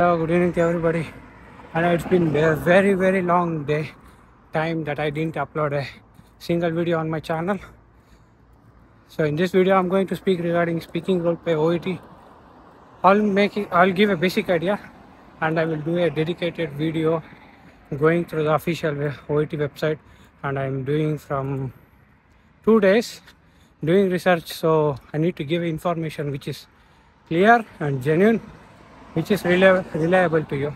Hello, good evening to everybody. And it's been a very, very long day time that I didn't upload a single video on my channel. So in this video, I'm going to speak regarding speaking role play OET. I'll make it, I'll give a basic idea, and I will do a dedicated video going through the official OET website, and I'm doing from two days doing research. So I need to give information which is clear and genuine which is reli- reliable to you.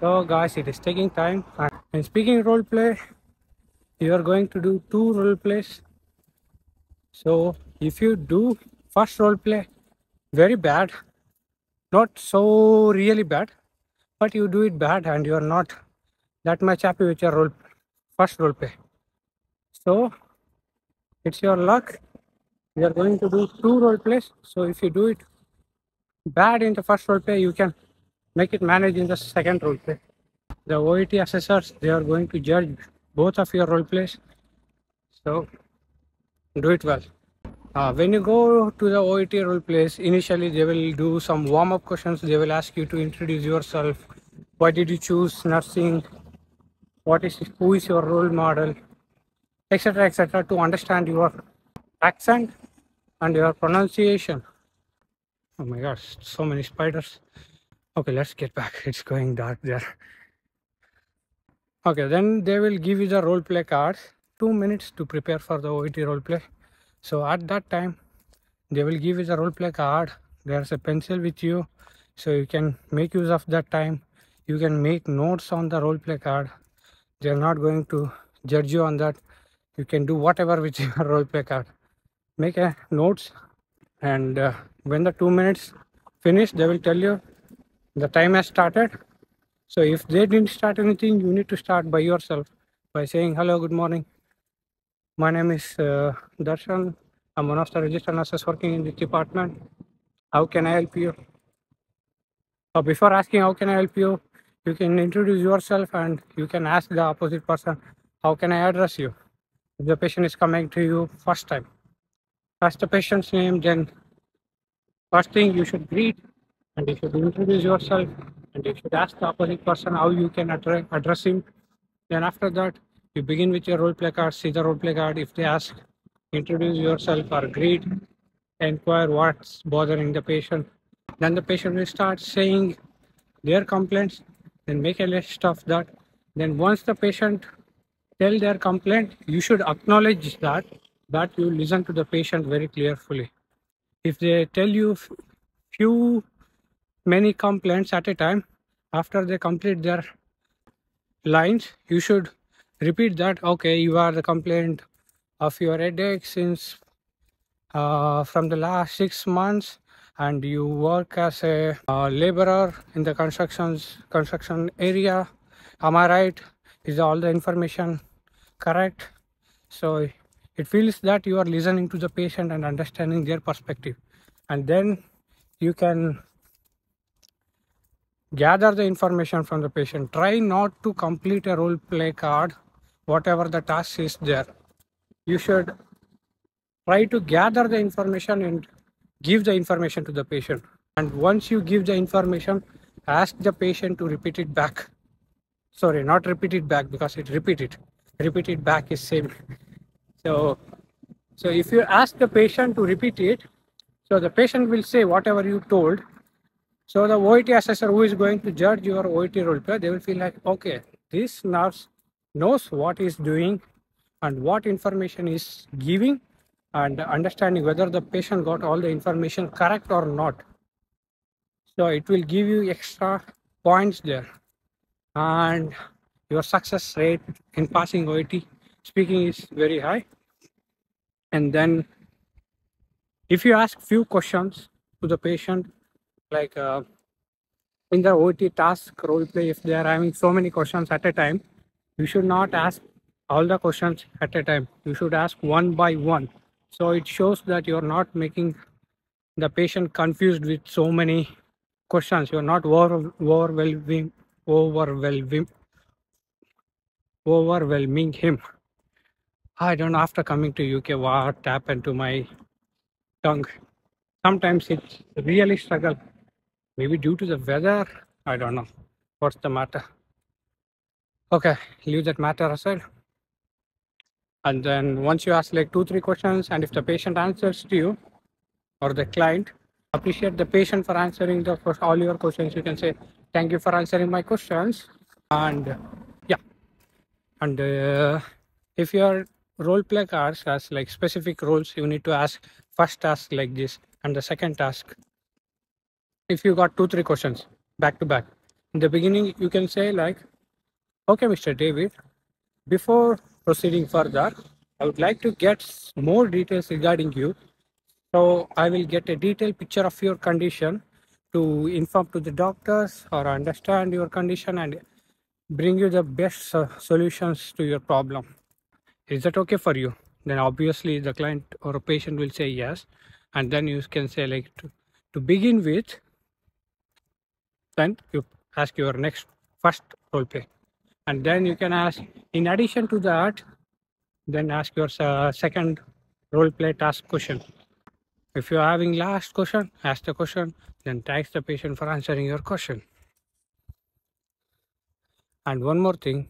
So, guys, it is taking time. And speaking role play, you are going to do two role plays. So, if you do first role play very bad, not so really bad, but you do it bad and you are not that much happy with your role first role play. So, it's your luck. You are going to do two role plays. So, if you do it bad in the first role play, you can make it manage in the second role play. The OET assessors, they are going to judge both of your role plays. So do it well. Uh, when you go to the OET role plays, initially they will do some warm-up questions. They will ask you to introduce yourself. Why did you choose nursing? What is who is your role model, etc., etc., to understand your accent and your pronunciation. Oh my gosh, so many spiders. Okay, let's get back. It's going dark there. Okay, then they will give you the role play cards. Two minutes to prepare for the OET role play. So at that time, they will give you the role play card. There's a pencil with you, so you can make use of that time. You can make notes on the role play card. They're not going to judge you on that. You can do whatever with your role play card. Make a notes and uh, when the two minutes finish they will tell you the time has started. So if they didn't start anything you need to start by yourself by saying hello good morning. My name is uh, darshan. I'm one of the registered nurses working in this department. How can i help you? Or before asking how can i help you you can introduce yourself and you can ask the opposite person how can i address you? If the patient is coming to you first time. Ask the patient's name, then first thing you should greet and you should introduce yourself and you should ask the opposite person how you can address, address him. Then after that, you begin with your role play card, see the role play card. If they ask, introduce yourself or greet, inquire what's bothering the patient. Then the patient will start saying their complaints, then make a list of that. Then once the patient tell their complaint, you should acknowledge that that you listen to the patient very carefully. If they tell you few many complaints at a time, after they complete their lines, you should repeat that. Okay, you are the complaint of your headache since uh, from the last six months, and you work as a uh, laborer in the constructions construction area. Am I right? Is all the information correct? So it feels that you are listening to the patient and understanding their perspective. And then you can gather the information from the patient. Try not to complete a role play card whatever the task is there. You should try to gather the information and give the information to the patient. And once you give the information ask the patient to repeat it back. Sorry not repeat it back because it repeat it repeat it back is same so, so if you ask the patient to repeat it, so the patient will say whatever you told. So the OET assessor who is going to judge your OET role play, they will feel like, okay, this nurse knows what is doing and what information is giving and understanding whether the patient got all the information correct or not. So it will give you extra points there. And your success rate in passing OET speaking is very high and then if you ask few questions to the patient like uh, in the OET task role play if they are having so many questions at a time you should not ask all the questions at a time. You should ask one by one. So it shows that you're not making the patient confused with so many questions. You're not over, overwhelming overwhelming overwhelming him I don't know after coming to UK what happened to my tongue. Sometimes it's really struggle. Maybe due to the weather I don't know. What's the matter? Okay, leave that matter aside. And then once you ask like two, three questions, and if the patient answers to you or the client, appreciate the patient for answering the all your questions. You can say, thank you for answering my questions. And yeah. And uh, if your role play cards has like specific roles, you need to ask first task like this and the second task. If you got two, three questions back to back. In the beginning, you can say like, okay, Mr. David, before proceeding further, I would like to get more details regarding you. So I will get a detailed picture of your condition to inform to the doctors or understand your condition and bring you the best uh, solutions to your problem. Is that okay for you? Then obviously the client or a patient will say yes. And then you can say like to, to begin with, then you ask your next first role play and then you can ask in addition to that then ask your uh, second role play task question if you're having last question ask the question then thanks the patient for answering your question and one more thing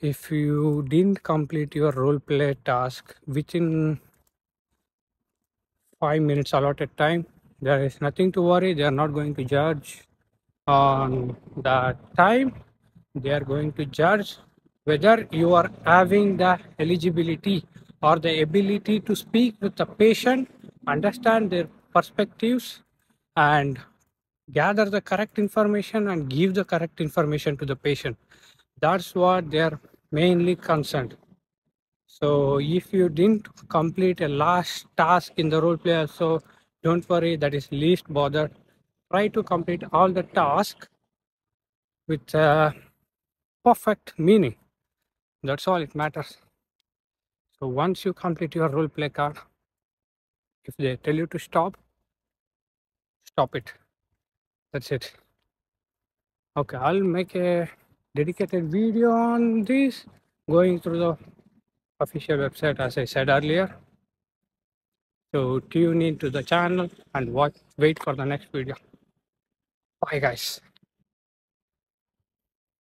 if you didn't complete your role play task within five minutes allotted time there is nothing to worry they are not going to judge on the time they are going to judge whether you are having the eligibility or the ability to speak with the patient, understand their perspectives, and gather the correct information and give the correct information to the patient. That's what they are mainly concerned. So if you didn't complete a last task in the role play, so don't worry, that is least bother. Try to complete all the tasks with uh, perfect meaning. That's all it matters. So once you complete your role play card, if they tell you to stop, stop it. That's it. Okay, I'll make a dedicated video on this going through the official website as I said earlier. So tune in to the channel and watch wait for the next video. Bye guys.